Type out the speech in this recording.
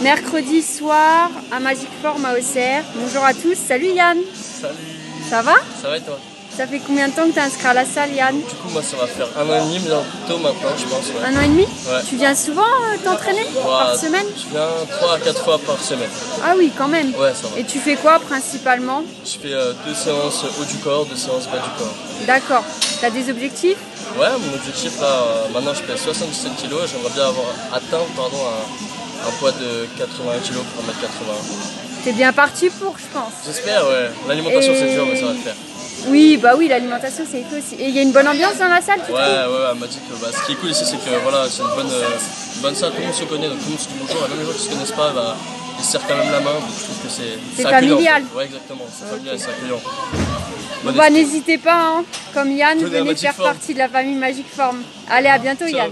Mercredi soir à Magic Form à Auxerre. Bonjour à tous. Salut Yann. Salut. Ça va Ça va et toi Ça fait combien de temps que tu es inscrit à la salle Yann Du coup, moi, ça va faire un an et demi, bientôt maintenant, je pense. Ouais. Un an et demi Ouais. Tu viens souvent euh, t'entraîner par semaine Je viens 3 à 4 fois par semaine. Ah oui, quand même. Ouais, ça va. Et tu fais quoi principalement Je fais euh, deux séances haut du corps, deux séances bas du corps. D'accord. Tu as des objectifs Ouais, mon objectif là, euh, maintenant je pèse 77 kg, j'aimerais bien avoir atteint pardon, un, un poids de 80 kg pour 1m80. T'es bien parti pour, je pense. J'espère, ouais. L'alimentation Et- c'est dur, mais ça va le faire. Oui, bah oui, l'alimentation c'est fait aussi. Et il y a une bonne ambiance dans la salle, tu Ouais, ouais, ouais, elle m'a dit que bah, ce qui est cool ici, c'est que voilà, c'est une bonne, euh, une bonne salle, tout le monde se connaît, donc tout le monde se dit bonjour, et même les gens qui se connaissent pas, bah, ils se serrent quand même la main, donc je trouve que c'est familial. Ouais, exactement, c'est Ok. familial, c'est accueillant. Bon, bah n'hésitez pas, hein. comme Yann, Venez à venez faire partie de la famille Magic Form. Allez, à bientôt Ciao. Yann.